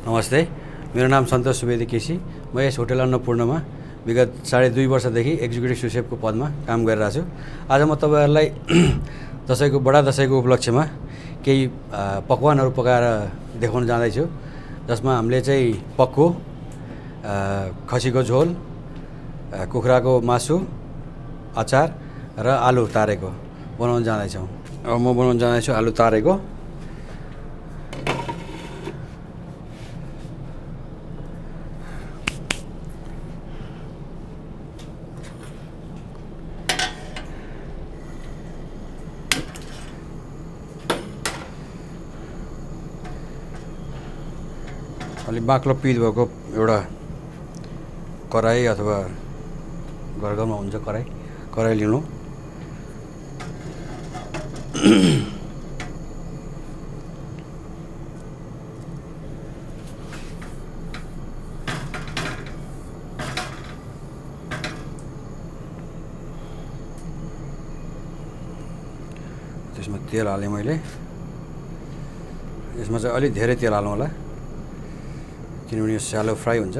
नमस्ते मेरो नाम सन्तोष सुवेदी केसी। म यस होटल अन्नपूर्णमा विगत साढे दुई वर्षदेखि एक्जिक्युटिभ सुसेफको पदमा काम गरिरहेको छु। आज म तपाईँहरूलाई दसैँको बडा दसैँको उपलक्ष्यमा केही पकवानहरू पकाएर देखाउन जाँदैछु। जसमा हामीले चाहिँ पक्कु खसीको झोल कुखुराको मासु अचार र आलु तारेको बनाउन जाँदैछौँ। म बनाउन जाँदैछु आलु तारेको। बाक्लो पिट भएको एउटा कराई अथवा घर घरमा हुन्छ कराई। कराई लिनु। त्यसमा तेल हालेँ मैले। यसमा चाहिँ अलिक धेरै तेल हालौँ होला किनभने यो स्यालो फ्राई हुन्छ।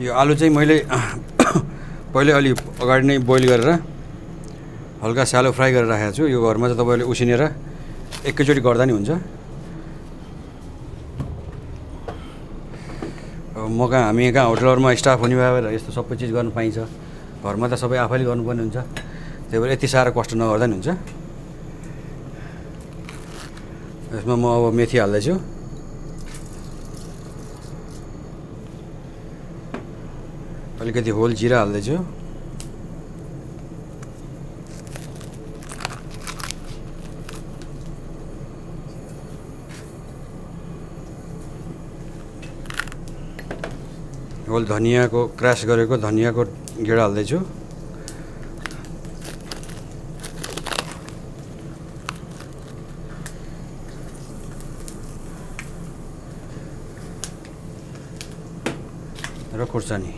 यो आलु चाहिँ मैले पहिले अलि अगाडि नै बोइल गरेर हल्का स्यालो फ्राई गरेर राखेको छु। यो घरमा चाहिँ तपाईँले उसिनेर एकैचोटि गर्दा नि हुन्छ। म कहाँ हामी कहाँ होटलहरूमा स्टाफ हुने भएर यस्तो सबै चिज गर्नु पाइन्छ। घरमा त सबै आफैले गर्नुपर्ने हुन्छ। त्यही भएर यति साह्रो कष्ट नगर्दा नि हुन्छ। यसमा म अब मेथी हाल्दैछु। अलिकति होल जिरा हाल्दैछु। होल धनियाँको क्रास गरेको धनियाँको गेडा हाल्दैछु। र खुर्सानी।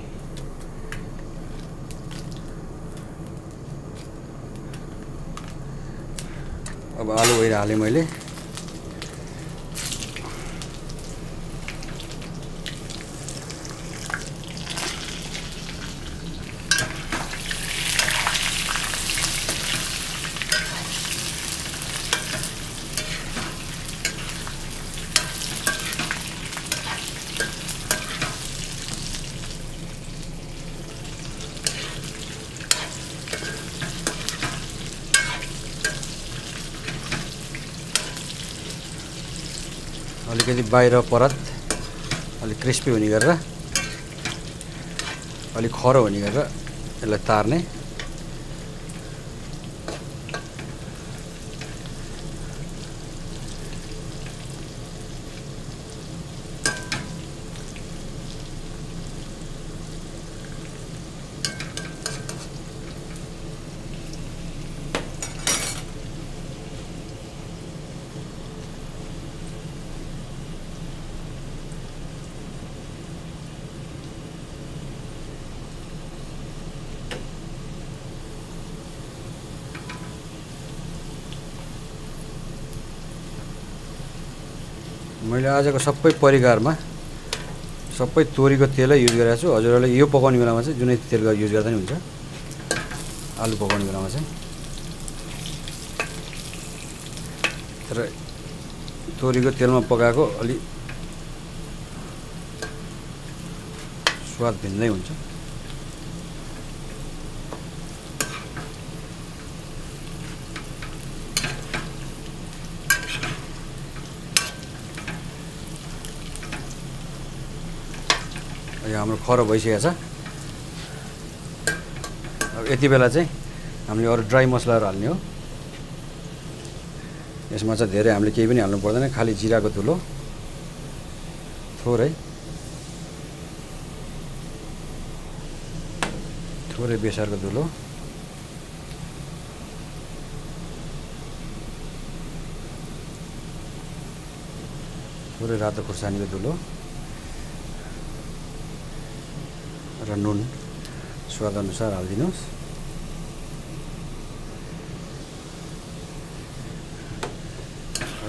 अब आलु भएर हालेँ मैले अलिकति बाहिर परत अलिक क्रिस्पी हुने गरेर अलिक खरो हुने गरेर यसलाई तार्ने। मैले आजको सबै परिकारमा सबै तोरीको तेलै युज गरेको छु। हजुरहरूले यो पकाउने बेलामा चाहिँ जुनै तेल युज गर्दा नि हुन्छ। आलु पकाउने बेलामा चाहिँ। तर तोरीको तेलमा पकाएको अलि स्वाद भिन्दै हुन्छ यो हाम्रो खरो भइसकेको छ। अब यति बेला चाहिँ हामीले अरू ड्राई मसलाहरू हाल्ने हो। यसमा चाहिँ धेरै हामीले केही पनि हाल्नु पर्दैन खालि जिराको धुलो थोरै थोरै बेसारको धुलो थोरै रातो खुर्सानीको धुलो। र नुन स्वादअनुसार हालिदिनुहोस्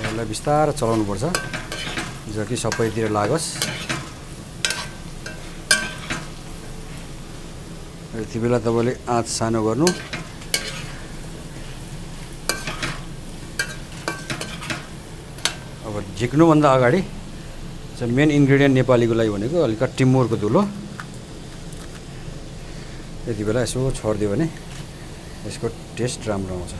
यसलाई बिस्तारै चलाउनुपर्छ जति सबैतिर लागोस् यति बेला तपाईँले आँच सानो गर्नु अब झिक्नुभन्दा अगाडि चाहिँ मेन इन्ग्रिडियन्ट नेपालीको लागि भनेको अलिकति टिमुरको धुलो यति बेला यसो छोडिदियो भने यसको टेस्ट राम्रो आउँछ।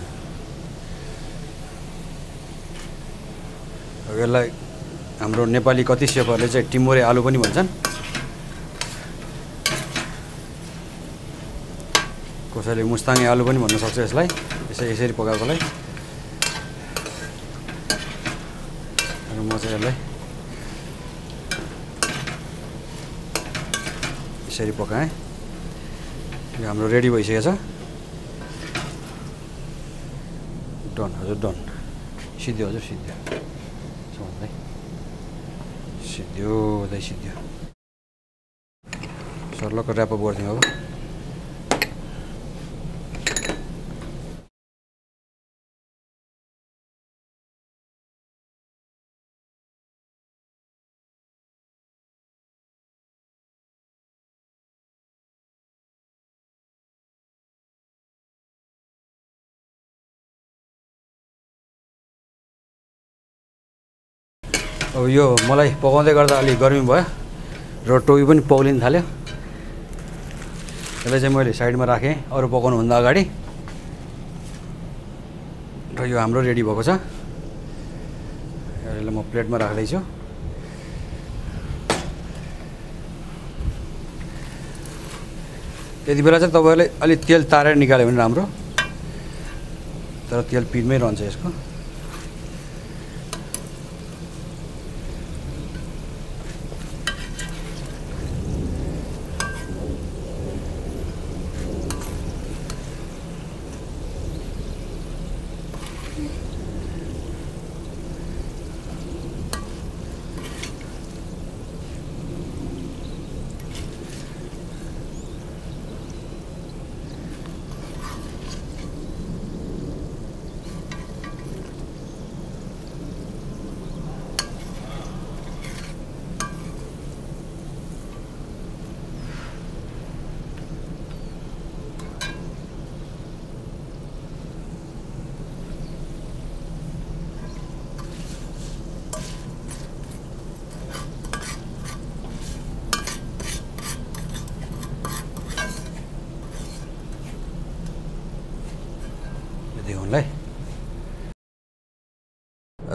यसलाई हाम्रो नेपाली कति सेफहरूले चाहिँ टिमुरे आलु पनि भन्छन्। कसैले मुस्ताङे आलु पनि भन्न सक्छ यसलाई। यसै यसरी पकाएकोलाई म चाहिँ यसलाई यसरी पकाएँ। यो हाम्रो रेडी भइसकेको छ। डन हजुर डन। सिद्धियो हजुर सिद्धियो हुँदै सिद्धियो हुँदै सिद्धियो सर्लको ऱ्यापअप गरिदिउँ अब। अब यो मलाई पकाउँदै गर्दा अलिक गर्मी भयो। र टोपी पनि पौलिन थाल्यो। यसलाई चाहिँ मैले साइडमा राखेँ। अरू पकाउनुभन्दा अगाडि। र यो हाम्रो रेडी भएको छ। यसलाई म प्लेटमा राख्दैछु। यति बेला चाहिँ तपाईँहरूले अलिक तेल तारेर निकाल्यो भने राम्रो। तर तेल पिँधमै रहन्छ यसको।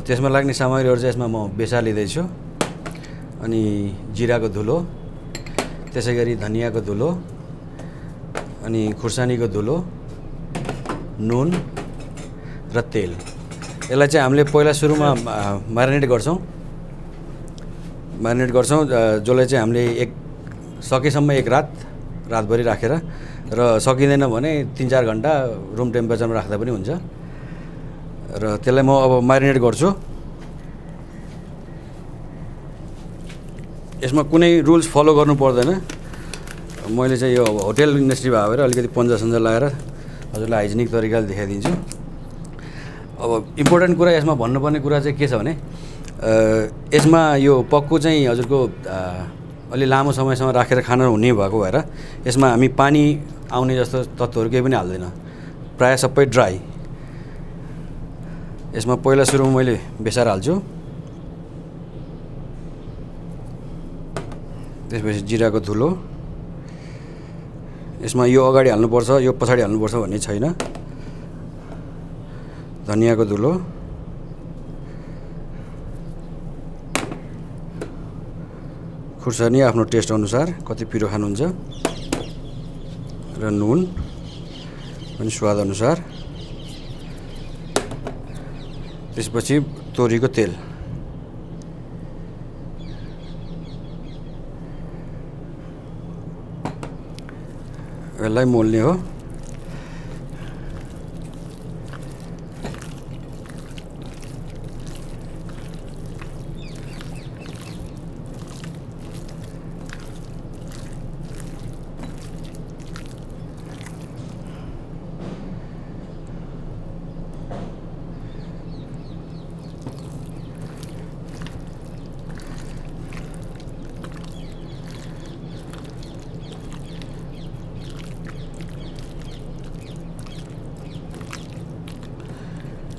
त्यसमा लाग्ने सामग्रीहरू चाहिँ यसमा म बेसा लिँदैछु। अनि जिराको धुलो त्यसै गरी धनियाँको धुलो अनि खुर्सानीको धुलो नुन र तेल। यसलाई चाहिँ हामीले पहिला सुरुमा म्यारिनेट गर्छौँ। म्यारिनेट गर्छौँ जसलाई चाहिँ हामीले एक सकेसम्म एक रात रातभरि राखेर र सकिँदैन भने तिन चार घन्टा रुम टेम्परेचरमा राख्दा पनि हुन्छ। र त्यसलाई म अब म्यारिनेट गर्छु। यसमा कुनै रुल्स फलो गर्नु पर्दैन। मैले चाहिँ यो होटेल इन्डस्ट्री भएर अलिकति सन्जा लगाएर हजुरलाई हाइजेनिक तरिकाले देखाइदिन्छु। अब इम्पोर्टेन्ट कुरा यसमा भन्नुपर्ने कुरा चाहिँ के छ भने यसमा यो पक्कु चाहिँ हजुरको अलि लामो समयसम्म राखेर खाना हुने भएको भएर यसमा हामी पानी आउने जस्तो तत्त्वहरू केही पनि हाल्दैन। प्रायः सबै ड्राई यसमा पहिला सुरुमा मैले बेसार हाल्छु। त्यसपछि जिराको धुलो। यसमा यो अगाडि हाल्नुपर्छ यो पछाडि हाल्नुपर्छ भन्ने छैन। धनियाँको धुलो। खुर्सानी आफ्नो टेस्ट अनुसार कति पिरो खानुहुन्छ। र नुन। अनि स्वाद अनुसार त्यसपछि तोरीको तेल। यसलाई मोल्ने हो।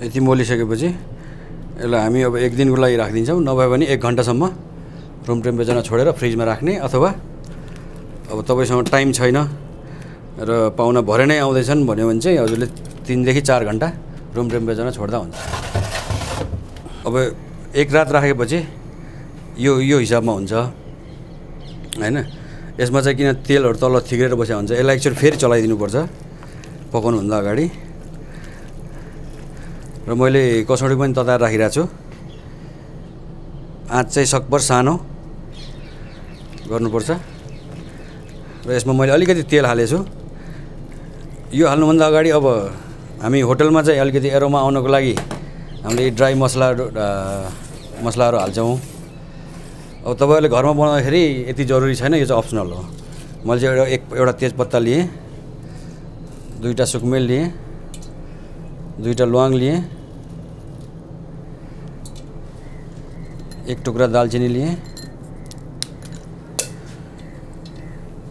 यति मोलिसकेपछि यसलाई हामी अब एक दिनको लागि राखिदिन्छौँ नभए भने एक घन्टासम्म रुम टेम्परेचरमा छोडेर फ्रिजमा राख्ने अथवा अब तपाईँसँग टाइम छैन र पाहुना भरे नै आउँदैछन् भन्यो भने चाहिँ हजुरले तिनदेखि चार घन्टा रुम टेम्परेचरमा छोड्दा हुन्छ। अब एक रात राखेपछि यो यो हिसाबमा हुन्छ। होइन? यसमा चाहिँ किन तेलहरू तल थिग्रेर बसेको हुन्छ यसलाई एकचोटि फेरि चलाइदिनुपर्छ पकाउनुभन्दा अगाडि। र मैले कसौडी पनि तताएर राखिरहेको छु। आँच चाहिँ सकभर सानो गर्नुपर्छ। र यसमा मैले अलिकति तेल हालेको छु यो हाल्नुभन्दा अगाडि अब हामी होटलमा चाहिँ अलिकति एरोमा आउनको लागि हामीले ड्राई मसलाहरू मसलाहरू हाल्छौँ। अब तपाईँहरूले घरमा बनाउँदाखेरि यति जरुरी छैन यो चाहिँ अप्सनल हो। मैले चाहिँ एउटा एक एउटा तेजपत्ता लिएँ दुईवटा सुकमेल लिएँ दुईवटा ल्वाङ लिएँ एक टुक्रा दालचिनी लिएँ।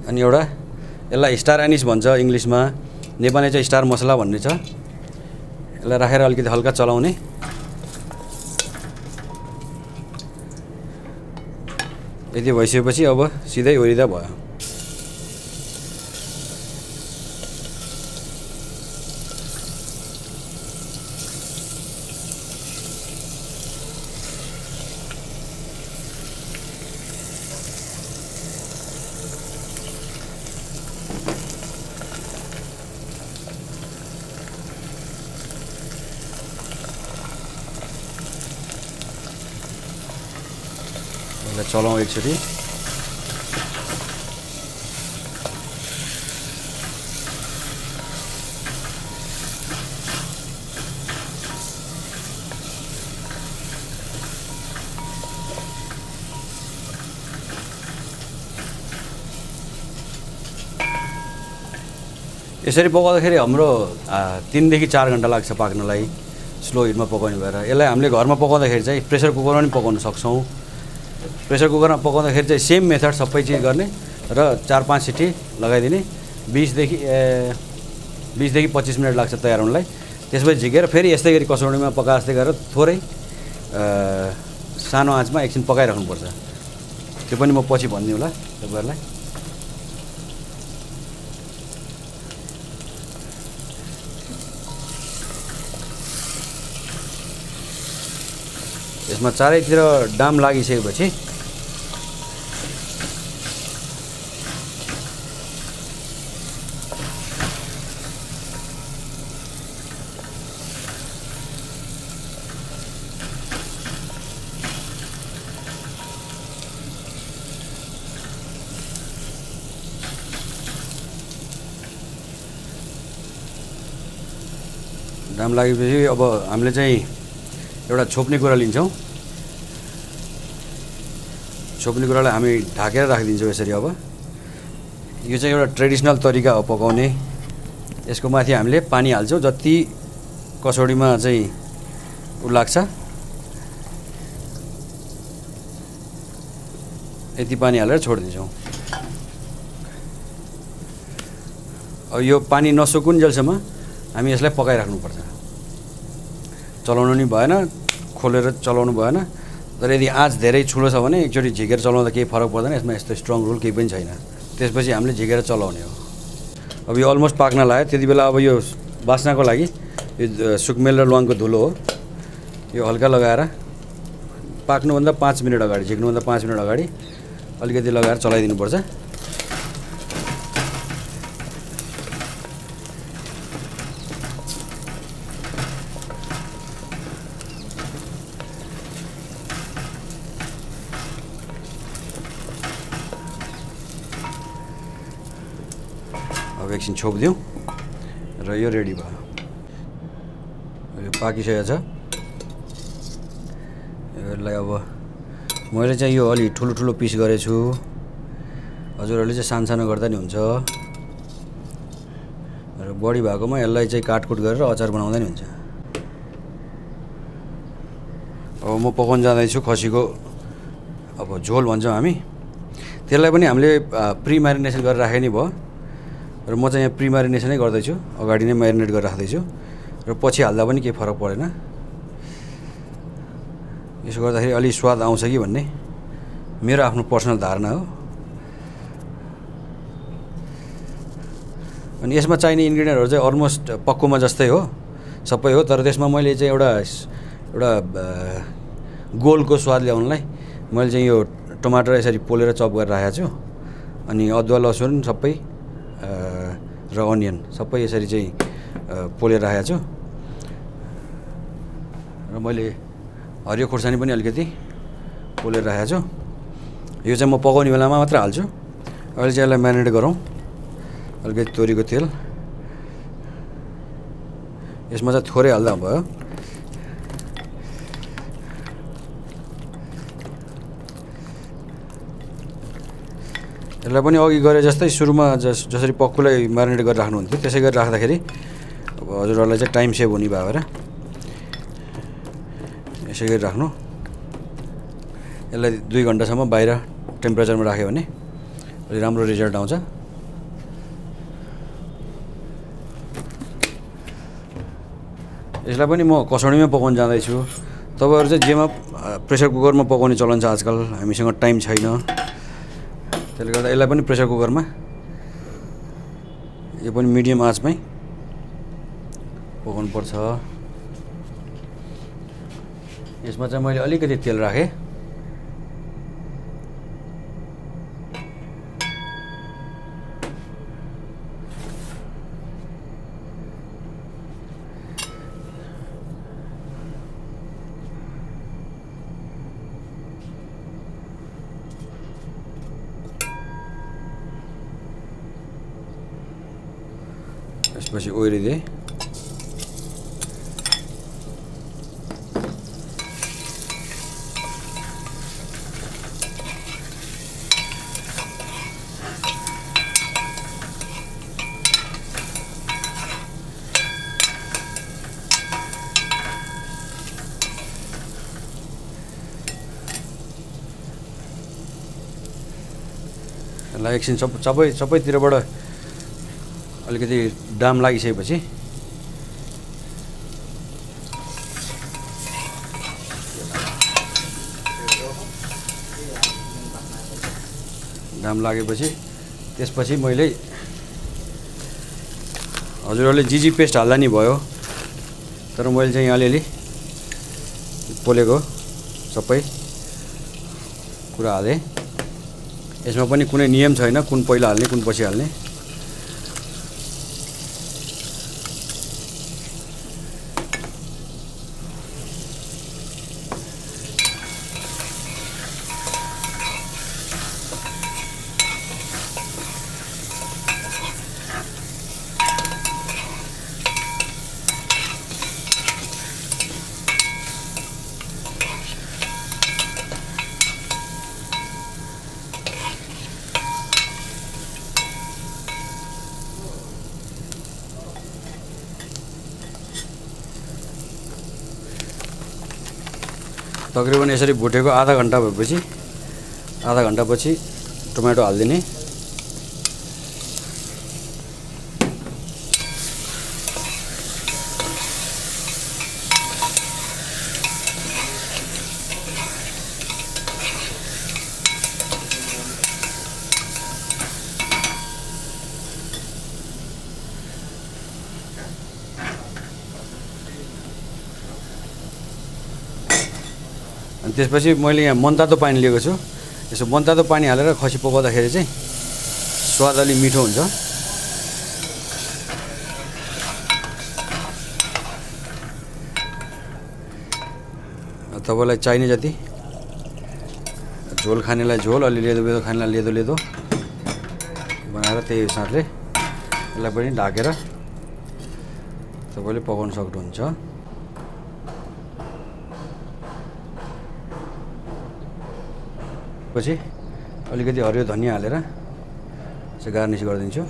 अनि एउटा यसलाई स्टार एनिस भन्छ इङ्ग्लिसमा। नेपाली चाहिँ स्टार मसला भन्ने छ। यसलाई राखेर अलिकति हल्का चलाउने। यति भइसकेपछि अब सिधै ओरिँदा भयो। एकचोटि यसरी पकाउँदाखेरि हाम्रो तिनदेखि चार घन्टा लाग्छ पाक्नलाई। स्लो हिटमा पकाउने भएर। यसलाई हामीले घरमा पकाउँदाखेरि चाहिँ प्रेसर कुकरमा पनि पकाउन सक्छौँ। प्रेसर कुकरमा पकाउँदाखेरि चाहिँ सेम मेथड सबै चिज गर्ने र चार पाँच सिटी लगाइदिने। बिसदेखि बिसदेखि पच्चिस मिनट लाग्छ तयार हुनलाई। त्यसपछि झिकेर फेरि यस्तै गरी कसौडीमा पका जस्तै गरेर थोरै सानो आँचमा एकछिन पकाइराख्नुपर्छ। त्यो पनि म पछि भनिदिउँ होला तपाईँहरूलाई। यसमा चारैतिर डाम लागिसकेपछि डाम लागेपछि अब हामीले चाहिँ एउटा छोप्ने कुरा लिन्छौँ। छोप्ने कुरालाई हामी ढाकेर राखिदिन्छौँ यसरी अब। यो चाहिँ एउटा ट्रेडिसनल तरिका हो पकाउने। यसको माथि हामीले पानी हाल्छौँ जति कसौडीमा चाहिँ उ लाग्छ। यति पानी हालेर छोडिदिन्छौँ। अब यो पानी नसुकुन्जेलसम्म हामी यसलाई पकाइराख्नुपर्छ चलाउनु नि भएन खोलेर चलाउनु भएन। तर यदि आँच धेरै ठुलो छ भने एकचोटि झिकेर चलाउँदा केही फरक पर्दैन यसमा यस्तो स्ट्रङ रुल केही पनि छैन। त्यसपछि हामीले झिकेर चलाउने हो। अब यो अलमोस्ट पाक्न लाग्यो। त्यति बेला अब यो बास्नाको लागि यो सुकमेल र ल्वाङको धुलो हो। यो हल्का लगाएर पाक्नुभन्दा पाँच मिनट अगाडि झिक्नुभन्दा पाँच मिनट अगाडि अलिकति लगाएर चलाइदिनुपर्छ। एकछिन छोपिदिउँ र यो रेडी भयो। यो पाकिसकेको छ। यसलाई अब मैले चाहिँ यो अलि ठुलो ठुलो पिस गरेछु। हजुरहरूले चाहिँ सानो सानो गर्दा नि हुन्छ। र बढी भएकोमा यसलाई चाहिँ काटकुट गरेर अचार बनाउँदा नि हुन्छ। अब म पकाउन जाँदैछु खसीको। अब झोल भन्छौँ हामी। त्यसलाई पनि हामीले प्रि म्यारिनेसन गरेर राखे नि भयो। र म चाहिँ यहाँ प्रि म्यारिनेसनै गर्दैछु अगाडि नै म्यारिनेट गरेर राख्दैछु र पछि हाल्दा पनि केही फरक परेन। यसो गर्दाखेरि अलि स्वाद आउँछ कि भन्ने मेरो आफ्नो पर्सनल धारणा हो। अनि यसमा चाहिने इन्ग्रिडियन्टहरू चाहिँ अलमोस्ट पक्कोमा जस्तै हो सबै हो तर त्यसमा मैले चाहिँ एउटा एउटा गोलको स्वाद ल्याउनलाई मैले चाहिँ यो टमाटर यसरी पोलेर चप गरेर राखेको छु। अनि अदुवा लसुन सबै र अनियन सबै यसरी चाहिँ पोलेर राखेको छु। र मैले हरियो खोर्सानी पनि अलिकति पोलेर राखेको छु। यो चाहिँ म पकाउने बेलामा मात्र हाल्छु। अहिले चाहिँ यसलाई म्यारिनेट गरौँ। अलिकति तोरीको तेल। यसमा चाहिँ थोरै हाल्दा भयो। यसलाई पनि अघि गरे जस्तै सुरुमा जस जसरी पक्कुलाई म्यारिनेट गरेर राख्नुहुन्थ्यो त्यसै गरी राख्दाखेरि अब हजुरहरूलाई चाहिँ टाइम सेभ हुने भएर यसै गरी राख्नु। यसलाई दुई घन्टासम्म बाहिर टेम्परेचरमा राख्यो भने अलिक राम्रो रिजल्ट आउँछ। यसलाई पनि म कसौडीमै पकाउन जाँदैछु। तपाईँहरू चाहिँ जेमा प्रेसर कुकरमा पकाउने चलन छ आजकल हामीसँग टाइम छैन। त्यसले गर्दा यसलाई पनि प्रेसर कुकरमा यो पनि मिडियम आँचमै पकाउनु पर्छ यसमा चाहिँ मैले अलिकति तेल राखेँ। ओइरिदिएँ यसलाई एकछिन सब सबै सबैतिरबाट अलिकति दाम लागिसकेपछि दाम लागेपछि त्यसपछि मैले हजुरहरूले जिजी पेस्ट हाल्दा नि भयो तर मैले चाहिँ अलिअलि पोलेको सबै कुरा हालेँ। यसमा पनि कुनै नियम छैन कुन पहिला हाल्ने कुन पछि हाल्ने। तकरिबन यसरी भुटेको आधा घन्टा भएपछि आधा घन्टापछि टोमेटो हालिदिने। त्यसपछि मैले यहाँ मनतातो पानी लिएको छु। यसो मनतातो पानी हालेर खसी पकाउँदाखेरि चाहिँ स्वाद अलि मिठो हुन्छ। तपाईँलाई चाहिने जति। झोल खानेलाई झोल अलि लेदो लेदो खानेलाई लेदो लेदो। बनाएर त्यही हिसाबले यसलाई पनि ढाकेर तपाईँले पकाउन सक्नुहुन्छ। पछि अलिकति हरियो धनियाँ हालेर चाहिँ गार्निस गरिदिन्छु।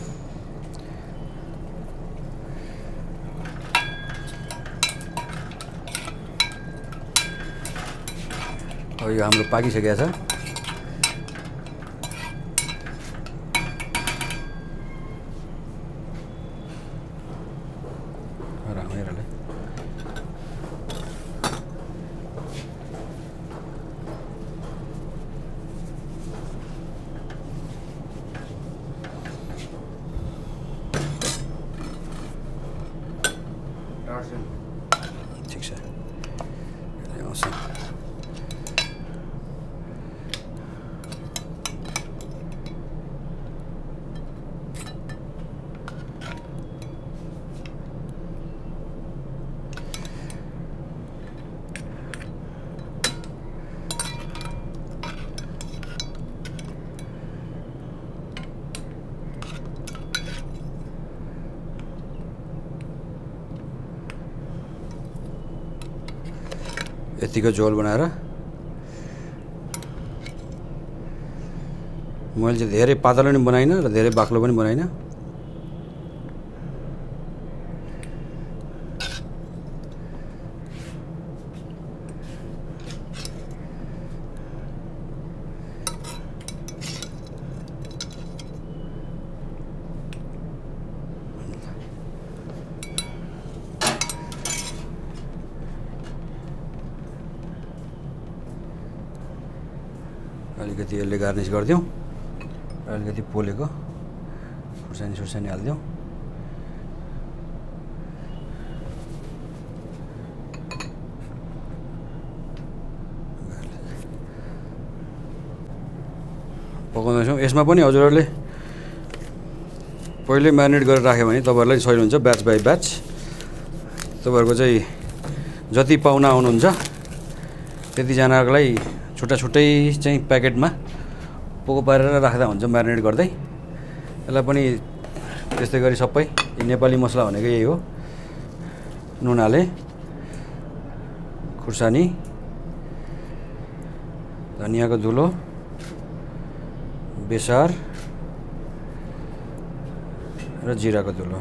यो हाम्रो पाकिसकेको छ राम्रै ठिक छ आउँछ यतिको झोल बनाएर मैले चाहिँ धेरै पातलो पनि बनाइनँ र धेरै बाक्लो पनि बनाइनँ। अलिकति यसले गार्निस गरिदिउँ। अलिकति पोलेको खुर्सानी सुर्सानी हालिदिउँ। पकाउँदैछौँ यसमा पनि हजुरहरूले पहिल्यै म्यारिनेट गरेर राख्यो भने तपाईँहरूलाई सही हुन्छ ब्याच बाई ब्याच। तपाईँहरूको चाहिँ जति पाहुना आउनुहुन्छ त्यतिजनाको लागि छुट्टा छुट्टै चाहिँ प्याकेटमा पोको पारेर राख्दा हुन्छ म्यारिनेट गर्दै। यसलाई पनि त्यस्तै गरी सबै नेपाली मसला भनेको यही हो। नुन हाले खुर्सानी धनियाँको धुलो बेसार र जिराको धुलो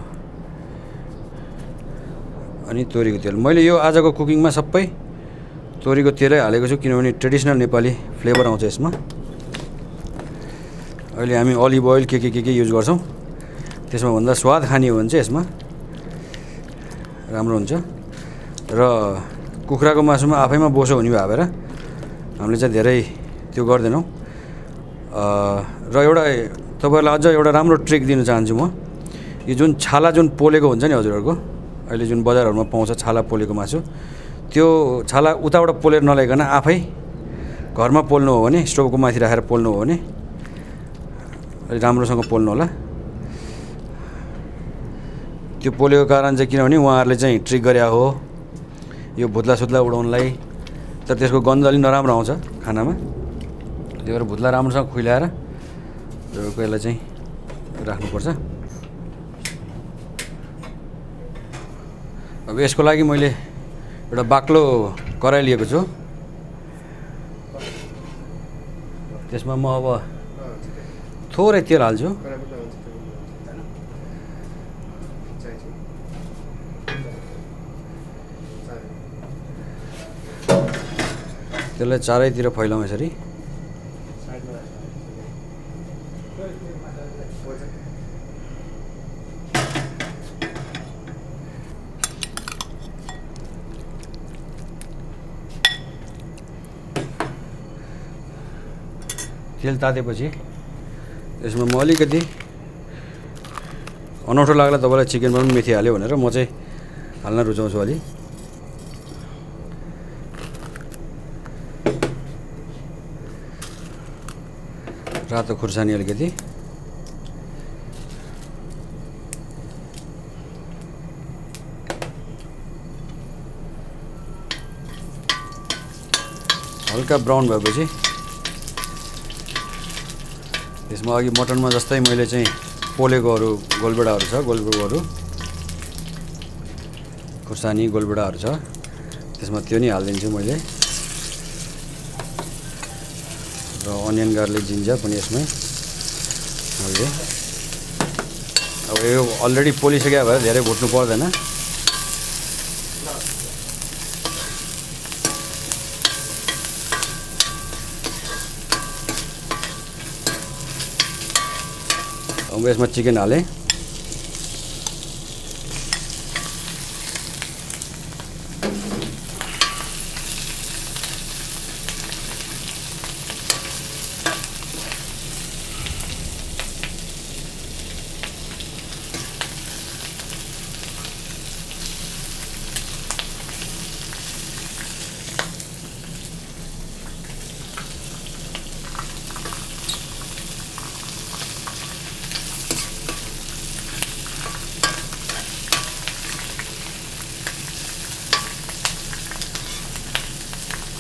अनि तोरीको तेल। मैले यो आजको कुकिङमा सबै तोरीको तेलै हालेको छु किनभने ट्रेडिसनल नेपाली फ्लेभर आउँछ यसमा। अहिले हामी अलिभ ओइल के के के के युज गर्छौँ त्यसमा भन्दा स्वाद खाने हो भने चाहिँ यसमा राम्रो हुन्छ। र कुखुराको मासुमा आफैमा बोसो हुने भएर हामीले चाहिँ धेरै त्यो गर्दैनौँ। र एउटा तपाईँहरूलाई अझ एउटा राम्रो ट्रिक दिन चाहन्छु म। यो जुन छाला जुन पोलेको हुन्छ नि हजुरहरूको अहिले जुन बजारहरूमा पाउँछ छाला पोलेको मासु त्यो छाला उताबाट पोलेर नल्याइकन आफै घरमा पोल्नु हो भने स्टोभको माथि राखेर पोल्नु हो भने राम्रोसँग पोल्नु होला। त्यो पोलेको कारण चाहिँ किनभने उहाँहरूले चाहिँ ट्रिक गरे हो यो भुत्ला सुत्ला उडाउनलाई। तर त्यसको गन्ध अलिक नराम्रो आउँछ खानामा। त्यही भएर भुत्ला राम्रोसँग खुइलाएर यसलाई चाहिँ राख्नुपर्छ। अब यसको लागि मैले एउटा बाक्लो कराई लिएको छु। त्यसमा म अब थोरै तेल हाल्छु। त्यसलाई चारैतिर फैलाउँ यसरी। तेल तातेपछि यसमा म अलिकति अनौठो लाग्ला तपाईँलाई चिकनमा पनि मेथी हाल्यो भनेर म चाहिँ हाल्न रुचाउँछु अलि। रातो खुर्सानी अलिकति। हल्का ब्राउन भएपछि त्यसमा अघि मटनमा जस्तै मैले चाहिँ पोलेकोहरू गोलबेडाहरू छ गोलबेडाहरू खुर्सानी गोलबेडाहरू छ। त्यसमा त्यो नि हालिदिन्छु मैले। र अनियन गार्लिक जिन्जर पनि यसमै हालिदिएँ। अब यो अलरेडी पोलिसक्यो भएर धेरै भुट्नु पर्दैन। यसमा चिकन हालेँ।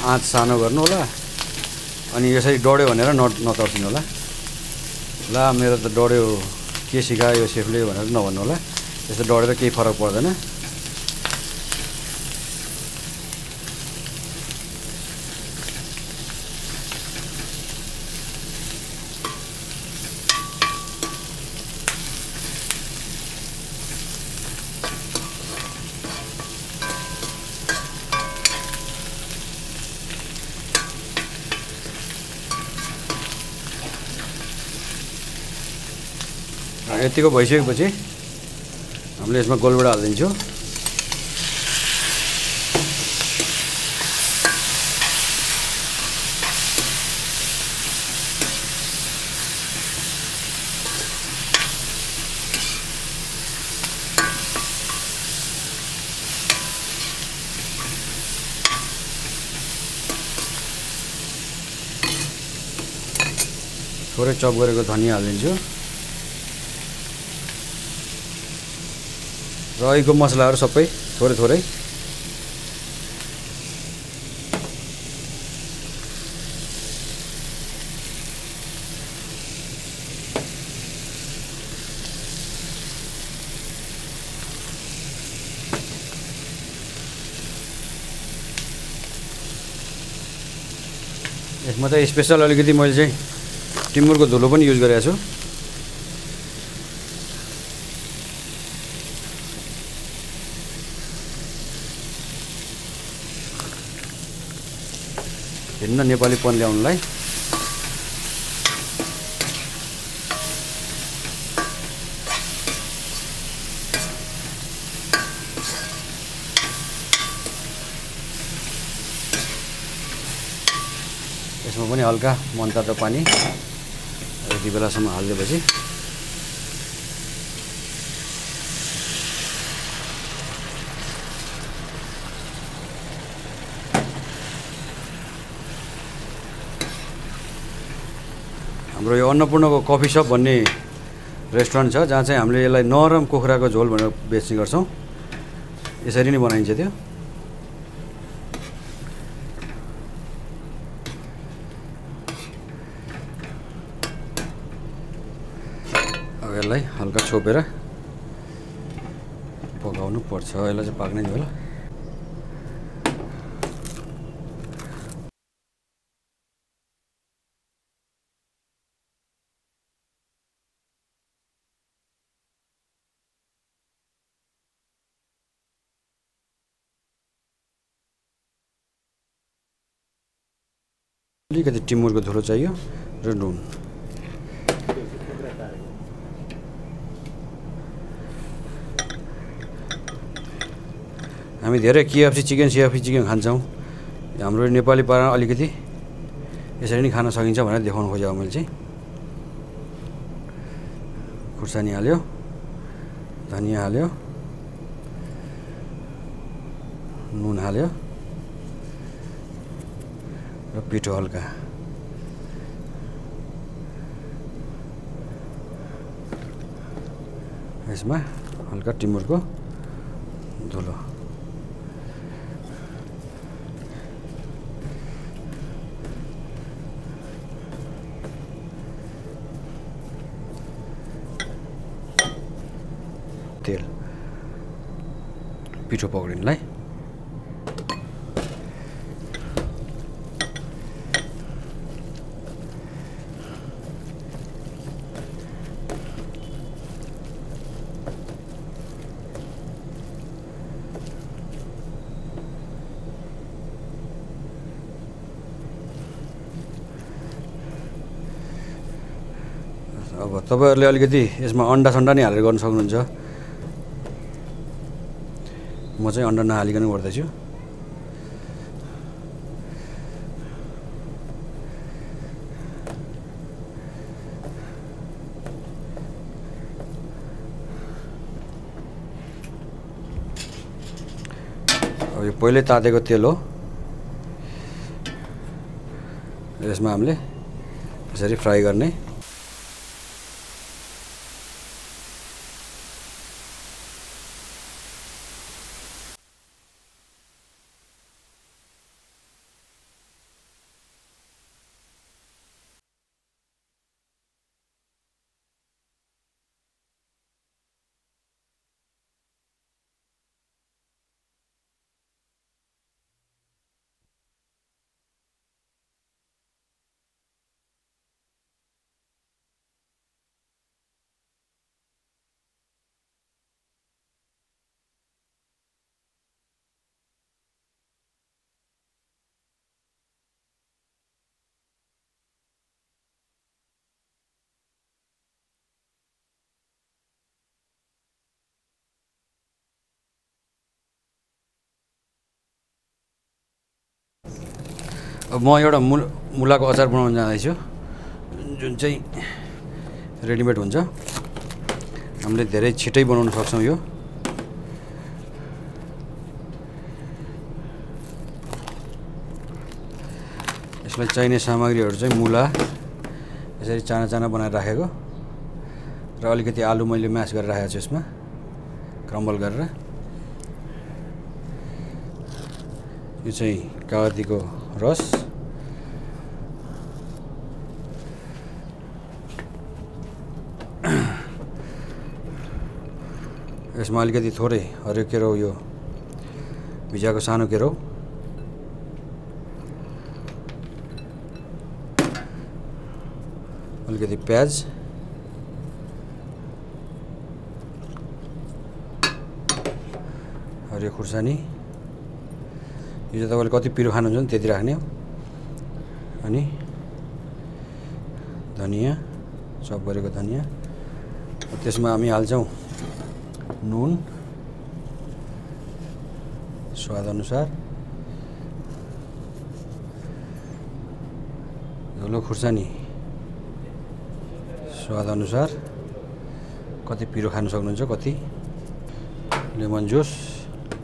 आँच सानो गर्नु होला। अनि यसरी डढ्यो भनेर न नतर्सिनु होला। ल मेरो त डढ्यो के सिकायो सेफले भनेर नभन्नु होला। यस्तो डढेर केही फरक पर्दैन। यतिको भइसकेपछि हामीले यसमा गोलबेडा हालिदिन्छौँ। थोरै चप गरेको धनियाँ हालिदिन्छु। रहेको मसलाहरू सबै थोरै थोरै। यसमा चाहिँ स्पेसल अलिकति मैले चाहिँ टिमुरको धुलो पनि युज गरेको छु। भिन्न नेपालीपन ल्याउनुलाई यसमा पनि हल्का मनतातो पानी। यति बेलासम्म हालिदिएपछि हाम्रो यो अन्नपूर्णको कफी सप भन्ने रेस्टुरेन्ट छ जहाँ चाहिँ हामीले यसलाई नरम कुखुराको झोल भनेर बेच्ने गर्छौँ। यसरी नै बनाइन्छ त्यो। यसलाई हल्का छोपेर पकाउनु पर्छ। यसलाई चाहिँ पाक्नै होला। अलिकति टिमुरको धुलो चाहियो र नुन। हामी धेरै केएफसी चिकन सिएफसी चिकन खान्छौँ। हाम्रो नेपाली पारा अलिकति यसरी नै खान सकिन्छ भनेर देखाउनु खोजेको मैले चाहिँ। खुर्सानी हाल्यो धनियाँ हाल्यो नुन हाल्यो। र पिठो हल्का। यसमा हल्का टिमुरको धुलो। तेल। पिठो पक्रिनुलाई अब तपाईँहरूले अलिकति यसमा अन्डा सन्डा नै हालेर गर्न सक्नुहुन्छ। म चाहिँ अन्डा नहालिकन गर्दैछु। यो पहिल्यै तातेको तेल हो। यसमा हामीले यसरी फ्राई गर्ने। म एउटा मु मुलाको अचार बनाउन जाँदैछु। जुन चाहिँ रेडिमेड हुन्छ। हामीले धेरै छिटै बनाउन सक्छौँ यो। यसलाई चाहिने सामग्रीहरू चाहिँ मुला यसरी चाना चाना बनाएर राखेको। र अलिकति आलु मैले म्यास गरेर राखेको छु यसमा। क्रम्बल गरेर। यो चाहिँ कागतीको रस। यसमा अलिकति थोरै हरियो केरो यो भिजाएको सानो केरो। अलिकति प्याज। हरियो खुर्सानी। यो चाहिँ तपाईँले कति पिरो खानुहुन्छ नि त्यति राख्ने हो। अनि धनियाँ चप गरेको धनियाँ। त्यसमा हामी हाल्छौँ। नुन स्वादअनुसार धुलो खुर्सानी स्वादअनुसार कति पिरो खानु सक्नुहुन्छ कति लेमन जुस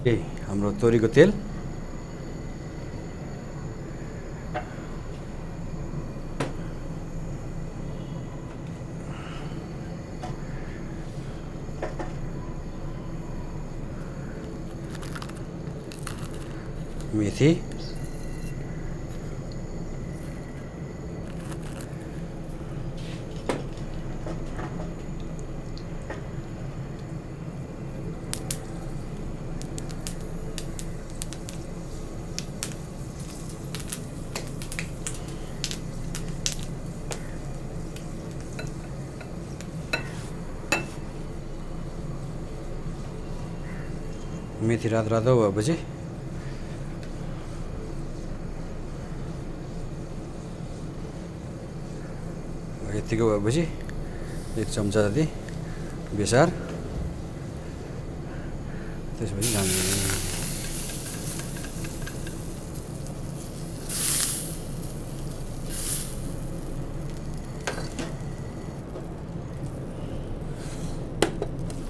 ए हाम्रो तोरीको तेल मेथी रातो रातो भएपछि यत्तिको भएपछि एक चम्चा जति बेसार। त्यसपछि झाल्ने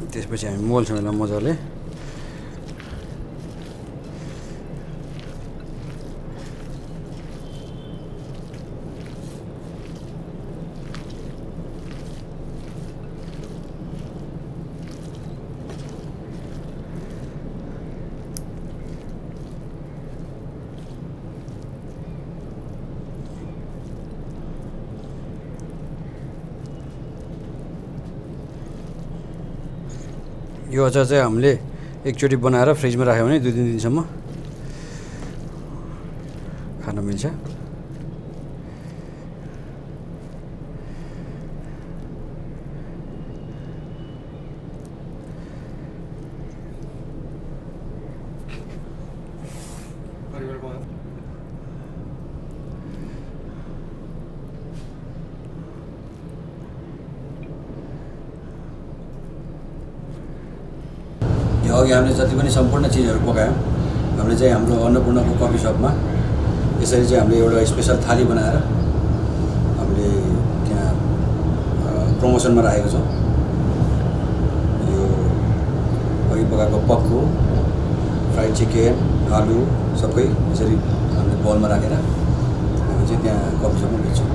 त्यसपछि हामी मोल्छौँ यसलाई मजाले। यो अचार चाहिँ हामीले एकचोटि बनाएर फ्रिजमा राख्यो भने दुई तिन दिनसम्म खान मिल्छ यो अघि हामीले जति पनि सम्पूर्ण चिजहरू पकायौँ हामीले चाहिँ हाम्रो अन्नपूर्णको कफी सपमा यसरी चाहिँ हामीले एउटा स्पेसल थाली बनाएर हामीले त्यहाँ प्रमोसनमा राखेको छौँ। यो अघि पकाएको पक्कु फ्राइड चिकन आलु सबै यसरी हामीले बलमा राखेर हामी चाहिँ त्यहाँ कफी सपमा बेच्छौँ।